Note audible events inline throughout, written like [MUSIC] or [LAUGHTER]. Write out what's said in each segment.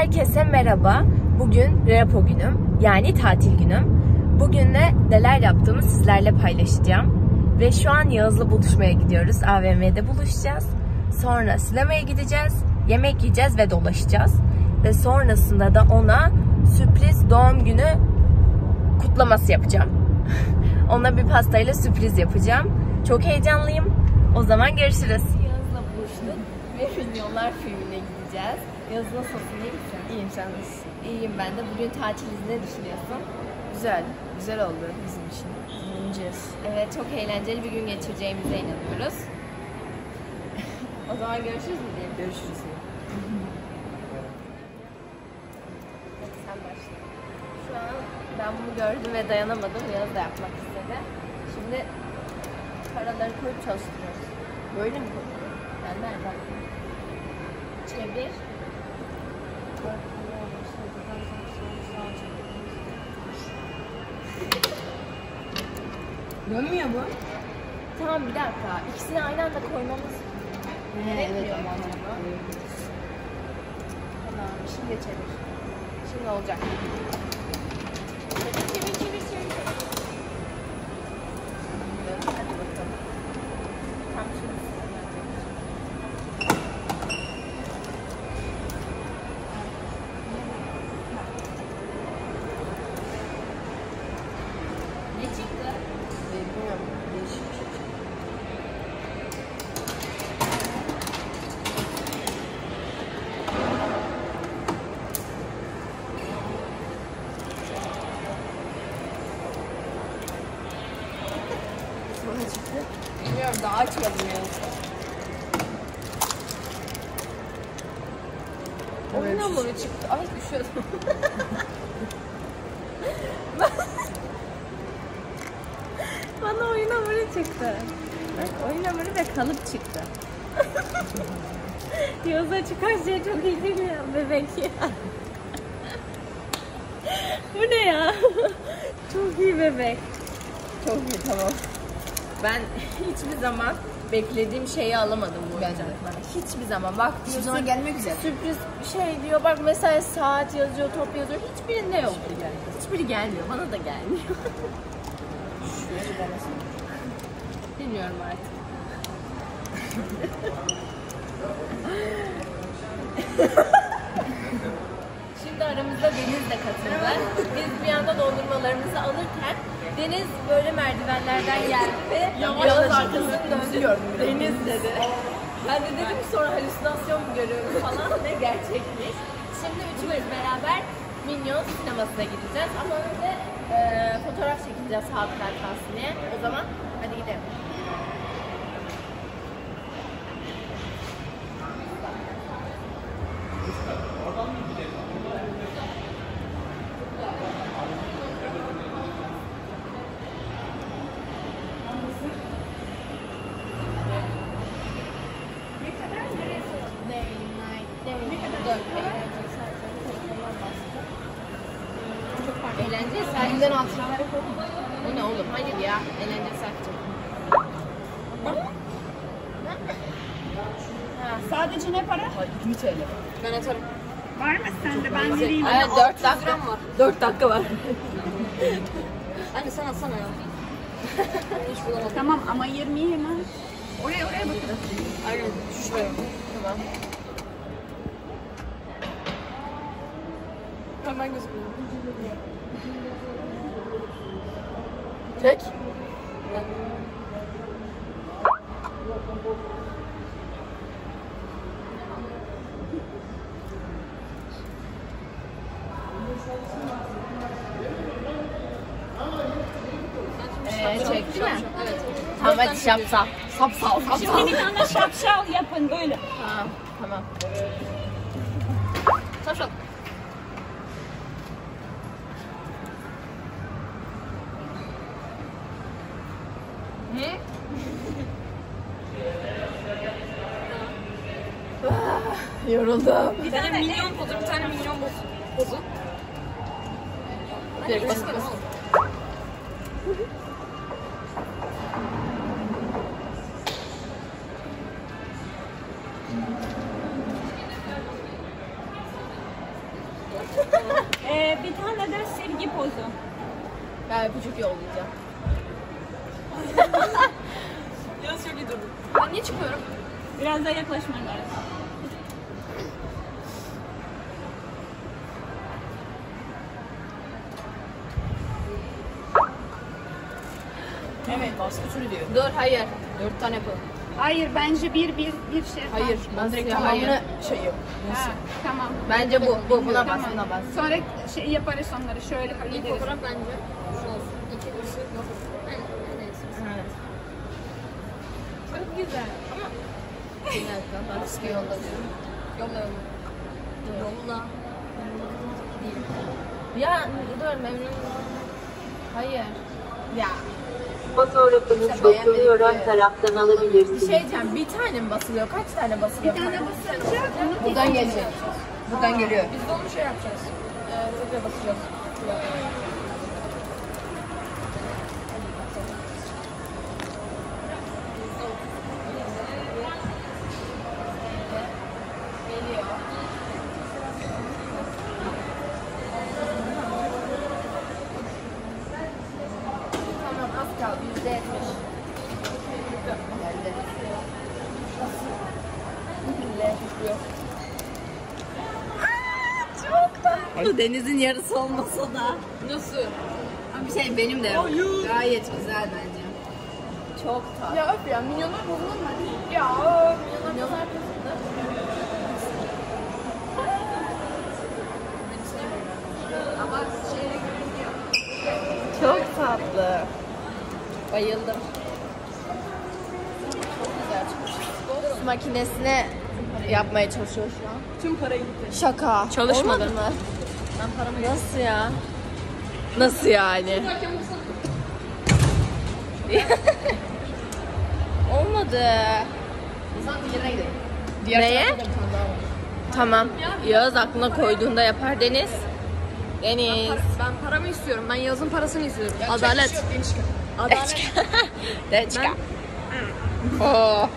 Herkese merhaba. Bugün repo günüm. Yani tatil günüm. Bugün de neler yaptığımı sizlerle paylaşacağım. Ve şu an Yağız'la buluşmaya gidiyoruz. AVM'de buluşacağız. Sonra sinemaya gideceğiz. Yemek yiyeceğiz ve dolaşacağız. Ve sonrasında da ona sürpriz doğum günü kutlaması yapacağım. [LAUGHS] Ona bir pastayla sürpriz yapacağım. Çok heyecanlıyım. O zaman görüşürüz. Yağız'la buluştuk ve Milyonlar filmine Yağız nasılsın? İyi misin? İyiyim sen nasılsın? İyiyim ben de. Bugün tatiliz ne düşünüyorsun? Güzel, güzel oldu bizim için. Dinleneceğiz. Evet çok eğlenceli bir gün geçireceğimize inanıyoruz. [LAUGHS] o zaman görüşürüz mü diyeyim? Görüşürüz. [LAUGHS] Sen başla. Şu an ben bunu gördüm ve dayanamadım. Yağız da yapmak istedi. Şimdi paraları koyup çalıştırıyoruz. Böyle mi koyuyor? Ben nereden? Çevir. Dönmüyor mu? Tamam bir dakika. İkisini aynı anda koymamız gerekmiyor mu acaba? Tamam şimdi çevir. Şimdi olacak. Çevir çevir çevir çevir. Hadi bakalım. Tam şimdi. Ne çıktı? Bilmiyorum. Değişik bir şey. Sonra çıktı. Bilmiyorum daha açmadım ya. Oyun hamuru çıktı. Ay düşüyordum. [LAUGHS] Bana oyun hamuru çıktı. Bak oyun hamuru ve kalıp çıktı. [LAUGHS] Yozda çıkan şey çok ilginç ya bebek ya. [LAUGHS] Bu ne ya? çok iyi bebek. Çok iyi tamam. Ben [LAUGHS] hiçbir zaman beklediğim şeyi alamadım bu oyuncaklara. Hiçbir zaman. Bak Hiçbir diyorsun, zaman gelmek üzere. Sürpriz bir şey diyor. Bak mesela saat yazıyor, top yazıyor. Hiçbirinde yok. Hiçbiri gelmiyor. Hiçbiri gelmiyor. Bana da gelmiyor. [LAUGHS] Bilmiyorum artık. [LAUGHS] Şimdi aramızda Deniz de katıldı. Biz bir anda dondurmalarımızı alırken Deniz böyle merdivenlerden geldi ve Yavaş yavaş arkasını döndü. Deniz dedi. Ben de dedim ki sonra halüsinasyon mu görüyorum falan ne gerçekmiş. Şimdi üçümüz beraber Minyon sinemasına gideceğiz ama önce e, fotoğraf çekeceğiz kalsın diye. O zaman hadi gidelim. Eğlence Elimden hatıraları koy. Bu ne oğlum? Hayır ya. Eğlence sakçı. Sadece ne para? Ay 20 TL. Ben atarım. Var mı sende? Ben vereyim. Evet 4 dakika. 4 dakika var. [LAUGHS] Anne sana sana ya. [LAUGHS] Hiç bulamadım. Tamam ama 20'yi hemen. Oraya oraya bakın. Aynen. Şu şuraya. Tamam. Gözüküyor. Tek. Ee, çek. Değil mi? Evet. Tamam hadi şapsa. Sapsal sapsal. Şimdi bir tane şapşal yapın böyle. Tamam. Tamam. Sapsal. Yoruldum. Bir tane milyon pozu, bir tane milyon pozu. Direkt basit. Ee, bir tane de sevgi pozu. Ben öpücük yollayacağım. Çok iyi durdun. Ben niye çıkıyorum? Biraz daha yaklaşman lazım. Türü diyor. Dur hayır. Dört tane yapalım. Hayır bence bir bir bir şey. Hayır. Ben direkt tamamını şey yok. Ha, tamam. Bence bu. Bu buna bas buna bas. Sonra şey yaparız onları şöyle hallederiz. bence şu olsun. İki en iyisi. Evet. Çok güzel. Bir dakika baskı yolla diyorum. Yolla yolla. Yolla. Ya dur memnun. Hayır. Ya. Basılıyor ön beğenmedik. taraftan Bir alabilirsiniz. şey diyeceğim. Bir tane mi basılıyor? Kaç tane basılıyor? Bir tane basınca onu Buradan gelecek. Buradan geliyor. Biz de onu şey yapacağız. Ee, tekrar basacağız. Bu denizin yarısı olmasa da. Nasıl? Ama bir şey benim de yok. Gayet güzel bence. Çok tatlı. Ya öp ya. Milyonlar bozulur mu? Ya şehre görünüyor. çok tatlı. Bayıldım. Çok güzel çıkmış. Makinesine yapmaya çalışıyor şu an. tüm parayı gitti. Şaka. Çalışmadı. Olmadı mı? Ben paramı Nasıl ya? Nasıl yani? [LAUGHS] Olmadı. Neye? Tamam. Yağız aklına koyduğunda yapar Deniz. Deniz. Ben paramı istiyorum. Ben Yağız'ın parasını istiyorum. Adalet. Adalet. [LAUGHS] Deçka. Oo.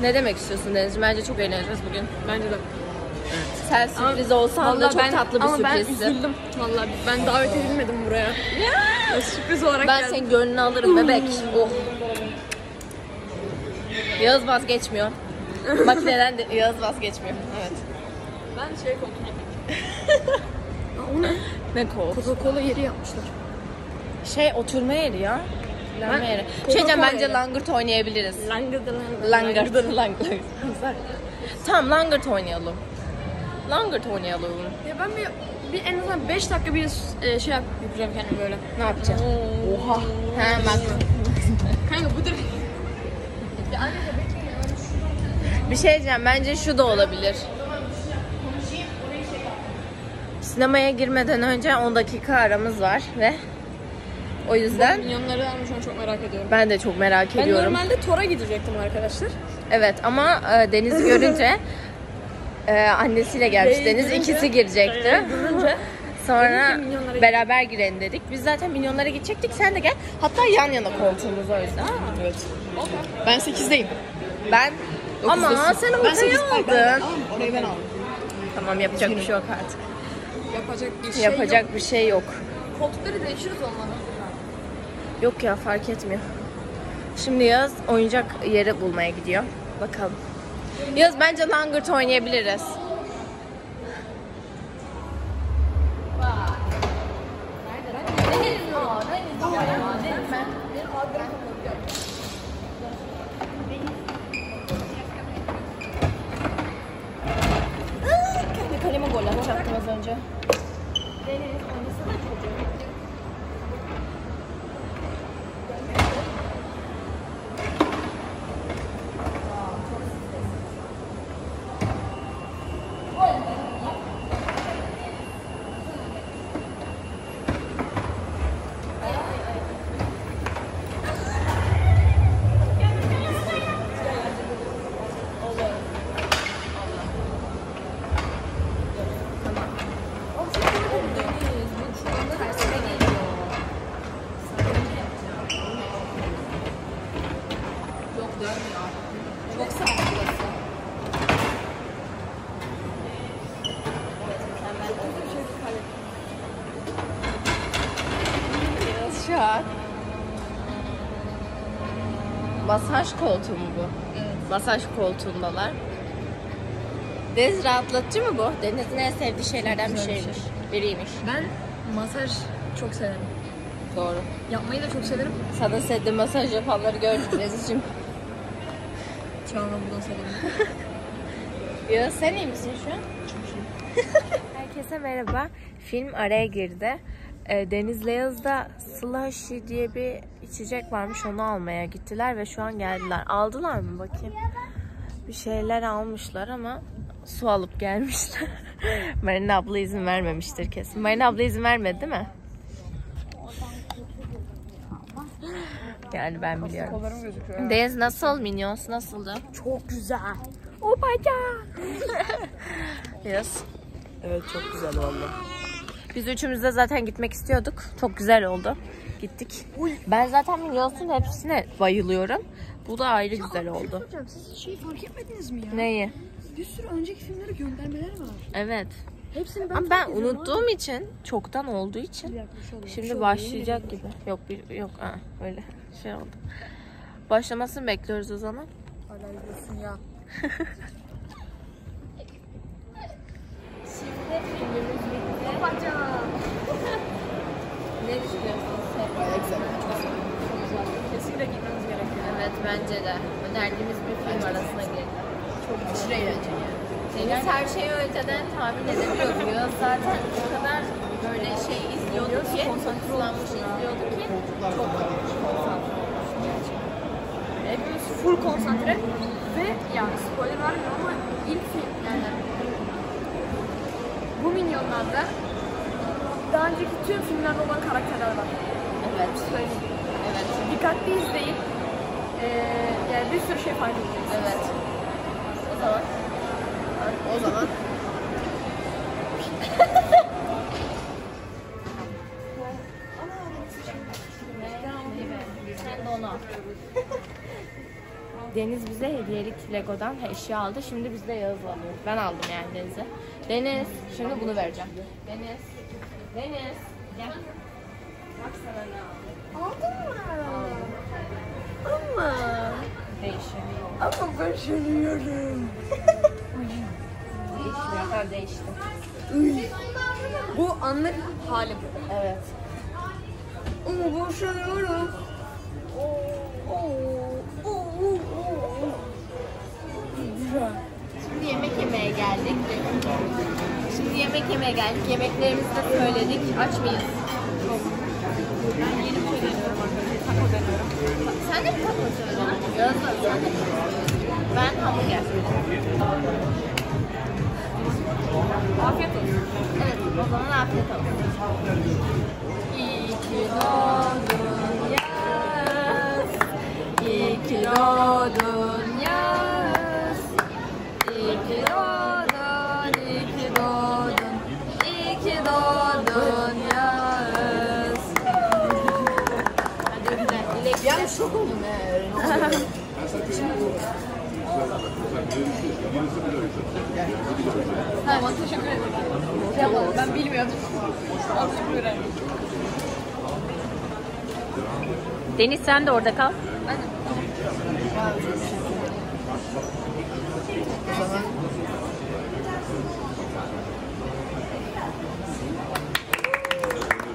Ne demek istiyorsun Denizciğim? Bence çok eğleneceğiz bugün. Bence de. Sen sürpriz olsan da çok tatlı bir ama ben sürprizsin. üzüldüm. Vallahi ben davet edilmedim buraya. Ya. Sürpriz olarak Ben geldim. senin gönlünü alırım bebek. Oh. Yağız vazgeçmiyor. Makineden [LAUGHS] de Yağız vazgeçmiyor. Evet. Ben şey koltuğum. [LAUGHS] Ne kol? Coca-Cola yeri yapmışlar. Şey oturma yeri ya. Yeri. Şey diyeceğim bence langırt oynayabiliriz. Langırdı Langırt. Langırt. [LAUGHS] tamam langırt oynayalım. Langırt oynayalım. Ya ben bir, bir en azından 5 dakika bir e, şey yap, yapacağım kendime böyle. Ne yapacağım? Oha. He bak. [LAUGHS] Kanka bu direkt... Bir şey diyeceğim. Bence şu da olabilir. Sinemaya girmeden önce 10 dakika aramız var ve o yüzden Milyonları ben şu an çok merak ediyorum. ben de çok merak Ben ediyorum. normalde Tor'a gidecektim arkadaşlar. Evet ama e, Deniz'i görünce [LAUGHS] e, annesiyle gelmiş Bey Deniz görünce- ikisi girecekti. Görünce [LAUGHS] Sonra beraber girelim dedik. Biz zaten milyonlara gidecektik. Sen de gel. Hatta yan yana koltuğumuz o yüzden. Evet. Ben 8'deyim. Ben ama sen ortaya aldın. Orayı ben aldım. Tamam yapacak bir şey yok artık. Yapacak bir şey Yapacak bir şey yok. yok. Koltukları değişiriz olmalı. Yok ya fark etmiyor. Şimdi Yaz oyuncak yeri bulmaya gidiyor. Bakalım. Yaz bence langırt oynayabiliriz. Kaleme gol atacaktım az önce. rahat. Masaj koltuğu mu bu? Masaj koltuğundalar. Deniz rahatlatıcı mı bu? Deniz'in en sevdiği şeylerden bir şeymiş. Biriymiş. Ben masaj çok severim. Doğru. Yapmayı da çok severim. Sana sevdiğim masaj yapanları gördüm [LAUGHS] Deniz'ciğim. Çağla buradan severim. [LAUGHS] Ya sen iyi misin şu an? [LAUGHS] Herkese merhaba. Film araya girdi. Ee, Deniz'le Yaz'da slushy diye bir içecek varmış onu almaya gittiler ve şu an geldiler. Aldılar mı bakayım? Bir şeyler almışlar ama su alıp gelmişler. [LAUGHS] Marina abla izin vermemiştir kesin. Marina abla izin vermedi değil mi? Yani ben biliyorum. Deniz nasıl? Minions nasıldı? Çok güzel. Oh my god. [LAUGHS] yes. Evet çok güzel oldu. Biz üçümüz de zaten gitmek istiyorduk. Çok güzel oldu. Gittik. Ben zaten Minions'un hepsine bayılıyorum. Bu da ayrı güzel oldu. Hocam siz şey fark etmediniz mi ya? Neyi? Bir sürü önceki filmlere göndermeler var. Evet. Hepsini ben Ama ben unuttuğum için, çoktan olduğu için şu şu şimdi oluyor, başlayacak gibi. Yok bir yok ha öyle şey oldu. Başlamasını bekliyoruz o zaman. Hala izliyorsun [LAUGHS] ya. Ne düşünüyorsun? Bayağı güzel. Çok. Kesinlikle gitmemiz gerekiyor. Evet bence de. Önerdiğimiz bir film arasına girdi. Aşırı eğlenceli. Deniz her şeyi önceden tahmin edebiliyor. Zaten o kadar böyle şey izliyordu ki, konsantraslanmış izliyordu ki çok konsantre olmuş full konsantre ve yani spoiler vermiyorum ama ilk film yani bu minyonlarda daha önceki tüm filmlerde olan karakterler var. Evet. Söyleyeyim. Evet. Dikkatli izleyin. Ee, yani bir sürü şey fark edeceksiniz. Evet. O zaman O zaman. Deniz bize hediyelik Lego'dan eşya aldı. Şimdi biz de Yağız alıyoruz. Ben aldım yani Deniz'e. Deniz, şimdi bunu vereceğim. Deniz, Deniz, gel. Bak sana ne aldım. Aldın mı? Ama. Değişiyor. Ama ben seviyorum. Değişiyor. Ha değişti. Bu anlık halim. Evet. Ama ben seviyorum. Güzel. Yemek yemeye geldik. Yemeklerimizi de söyledik. Aç mıyız? Ben yeni bir şey deniyorum arkadaşlar. Taco deniyorum. Sen de mi taco söyledin? Yazma. Sen de mi? Ben hamburger söyledim. Afiyet olsun. Evet, o zaman afiyet olsun. İyi ki doğdun Tamam teşekkür ederim. Şey yapalım, ben bilmiyordum. Teşekkür ederim. Deniz sen de orada kal. O zaman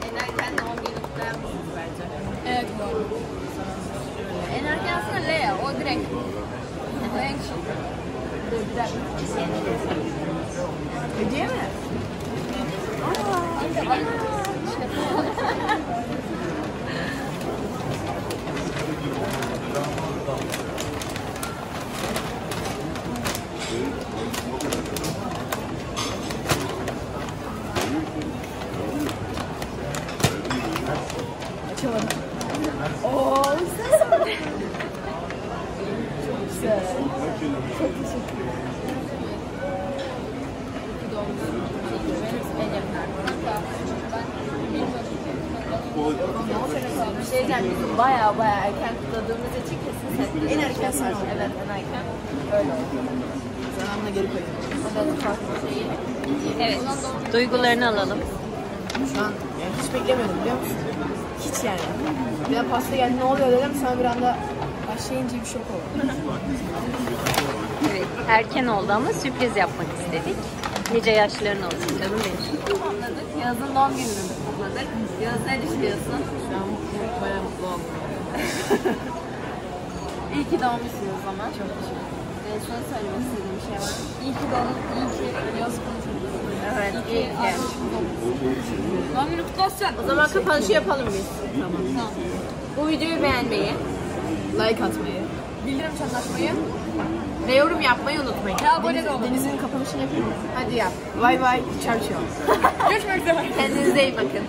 En erken doğum günü kutlayamışsınız bence. Evet bu arada. En erken aslında Lea, o direkt. O en küçük. Dur bir dakika. hediye mi? Açamadım. Oo, sen Çok güzel. Çok teşekkür ederim. Bir şey diyeceğim, bizim baya baya erken kutladığımız için kesin sen. En erken saat. Evet, en erken. Öyle oldu. Zamanla geri koyayım. Evet, duygularını alalım. Şu an Yani hiç beklemiyordum biliyor musun? Hiç yani. An pasta geldi ne oluyor dedim sonra bir anda başlayınca bir şok oldu. Evet, erken oldu ama sürpriz yapmak istedik. Nice yaşların olsun canım benim. Kutladık. Yaz'ın doğum gününü kutladık. Yaz ne düşünüyorsun? Şu an bayağı mutlu oldum. [LAUGHS] İyi ki doğmuşsun o zaman. Çok teşekkür ederim. Ben sana söylemek istediğim bir şey var. İyi ki doğdun, iyi ki konuşuyoruz. Evet, İyi ki Doğum günü kutlu olsun. O zaman kapanışı yapalım biz. Tamam. Tamam. Bu videoyu beğenmeyi, like atmayı, bildirim çanını açmayı ve yorum yapmayı unutmayın. Ya abone de olun. Deniz'in kapanışını yapayım mı? Hadi yap. Bay bay. Çao çao. Görüşmek üzere. Kendinize iyi bakın.